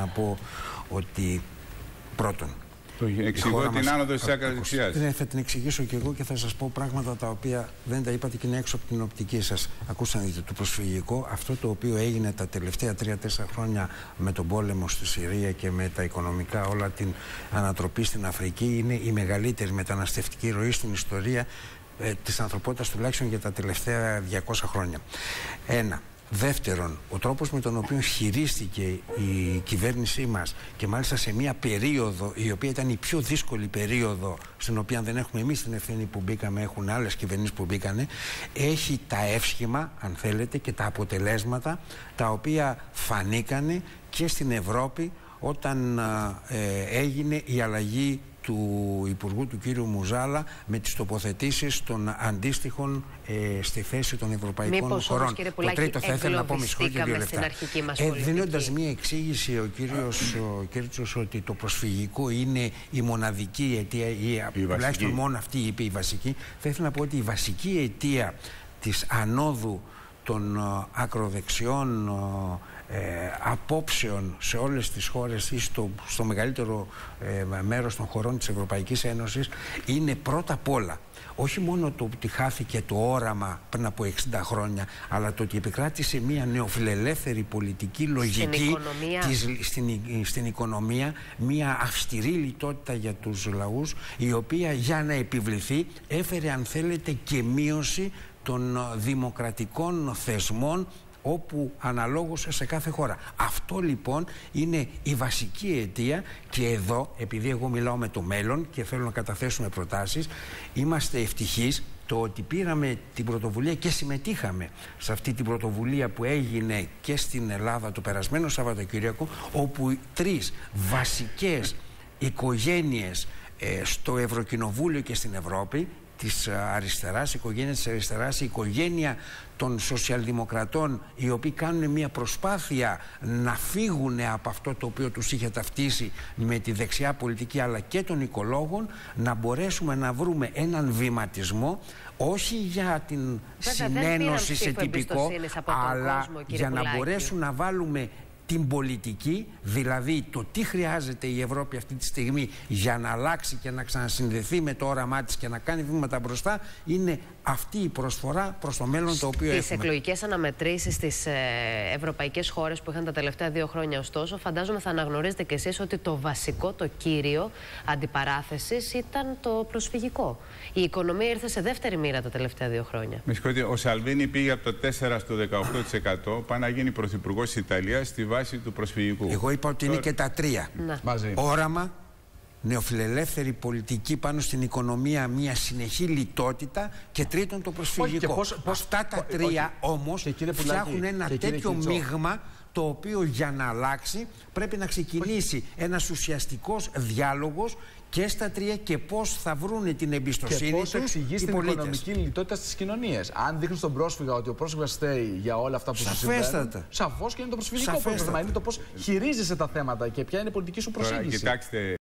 να πω ότι πρώτον το εξηγώ την μας... άνοδο της άκρα δεξιά. Ναι, θα την εξηγήσω και εγώ και θα σας πω πράγματα τα οποία δεν τα είπατε και είναι έξω από την οπτική σας. Ακούσατε δείτε το προσφυγικό, αυτό το οποίο έγινε τα τελευταία τρία-τέσσερα χρόνια με τον πόλεμο στη Συρία και με τα οικονομικά, όλα την ανατροπή στην Αφρική, είναι η μεγαλύτερη μεταναστευτική ροή στην ιστορία ε, της ανθρωπότητας τουλάχιστον για τα τελευταία 200 χρόνια. Ένα. Δεύτερον, ο τρόπος με τον οποίο χειρίστηκε η κυβέρνησή μας και μάλιστα σε μια περίοδο η οποία ήταν η πιο δύσκολη περίοδο στην οποία δεν έχουμε εμείς την ευθύνη που μπήκαμε, έχουν άλλες κυβερνήσεις που μπήκανε, έχει τα εύσχημα, αν θέλετε, και τα αποτελέσματα τα οποία φανήκανε και στην Ευρώπη όταν ε, έγινε η αλλαγή του Υπουργού του κύριου Μουζάλα με τις τοποθετήσεις των αντίστοιχων ε, στη θέση των ευρωπαϊκών Μήπως χωρών. Όμως, κύριε Πουλάκη, το τρίτο θα ήθελα να πω μισό και δύο λεπτά. Ε, δίνοντας μία εξήγηση ο κύριος ο Κέρτσος ότι το προσφυγικό είναι η μοναδική αιτία ή τουλάχιστον μόνο αυτή είπε η βασική θα ήθελα να πω ότι η βασική αιτία της ανόδου των ε, ακροδεξιών ε, απόψεων σε όλες τις χώρες ή στο, στο μεγαλύτερο ε, μέρος των χωρών της Ευρωπαϊκής Ένωσης είναι πρώτα απ' όλα όχι μόνο το ότι χάθηκε το όραμα πριν από 60 χρόνια αλλά το ότι επικράτησε μια νεοφιλελεύθερη πολιτική λογική στην οικονομία, της, στην, στην οικονομία μια αυστηρή λιτότητα για τους λαούς η οποία για να επιβληθεί έφερε αν θέλετε και μείωση των δημοκρατικών θεσμών όπου αναλόγως σε κάθε χώρα. Αυτό λοιπόν είναι η βασική αιτία και εδώ, επειδή εγώ μιλάω με το μέλλον και θέλω να καταθέσουμε προτάσεις, είμαστε ευτυχείς το ότι πήραμε την πρωτοβουλία και συμμετείχαμε σε αυτή την πρωτοβουλία που έγινε και στην Ελλάδα το περασμένο Σαββατοκύριακο, όπου τρεις βασικές οικογένειες ε, στο Ευρωκοινοβούλιο και στην Ευρώπη της αριστεράς, η οικογένειας της αριστεράς, η οικογένεια των σοσιαλδημοκρατών οι οποίοι κάνουν μια προσπάθεια να φύγουν από αυτό το οποίο τους είχε ταυτίσει με τη δεξιά πολιτική αλλά και των οικολόγων να μπορέσουμε να βρούμε έναν βηματισμό όχι για την συνένωση σε τυπικό αλλά για να μπορέσουν να βάλουμε την πολιτική, δηλαδή το τι χρειάζεται η Ευρώπη αυτή τη στιγμή για να αλλάξει και να ξανασυνδεθεί με το όραμά της και να κάνει βήματα μπροστά, είναι αυτή η προσφορά προς το μέλλον το οποίο έχουμε. Στις εκλογικές αναμετρήσεις στις ε, ευρωπαϊκές χώρες που είχαν τα τελευταία δύο χρόνια ωστόσο, φαντάζομαι θα αναγνωρίζετε κι εσείς ότι το βασικό, το κύριο αντιπαράθεσης ήταν το προσφυγικό. Η οικονομία ήρθε σε δεύτερη μοίρα τα τελευταία δύο χρόνια. Με συγχωρείτε, ο Σαλβίνη πήγε από το 4% στο 18% πάει να γίνει πρωθυπουργός της Ιταλίας στη βάση του προσφυγικού. Εγώ είπα ότι είναι και τα τρία. Μαζί. Όραμα, νεοφιλελεύθερη πολιτική πάνω στην οικονομία, μια συνεχή λιτότητα και τρίτον το προσφυγικό. Πώς, πώς, Αυτά τα τρία όμως φτιάχνουν ένα τέτοιο μείγμα το οποίο για να αλλάξει πρέπει να ξεκινήσει ένας ουσιαστικός διάλογος και στα τρία και πώς θα βρουν την εμπιστοσύνη και πώς εξηγείς την πολίτες. οικονομική λιτότητα στις κοινωνίες. Αν δείχνεις στον πρόσφυγα ότι ο πρόσφυγας στέει για όλα αυτά που σου συμβαίνουν. Σαφώς και είναι το προσφυγικό πρόβλημα. Είναι το πώς χειρίζεσαι τα θέματα και ποια είναι η πολιτική σου προσέγγιση. κοιτάξτε,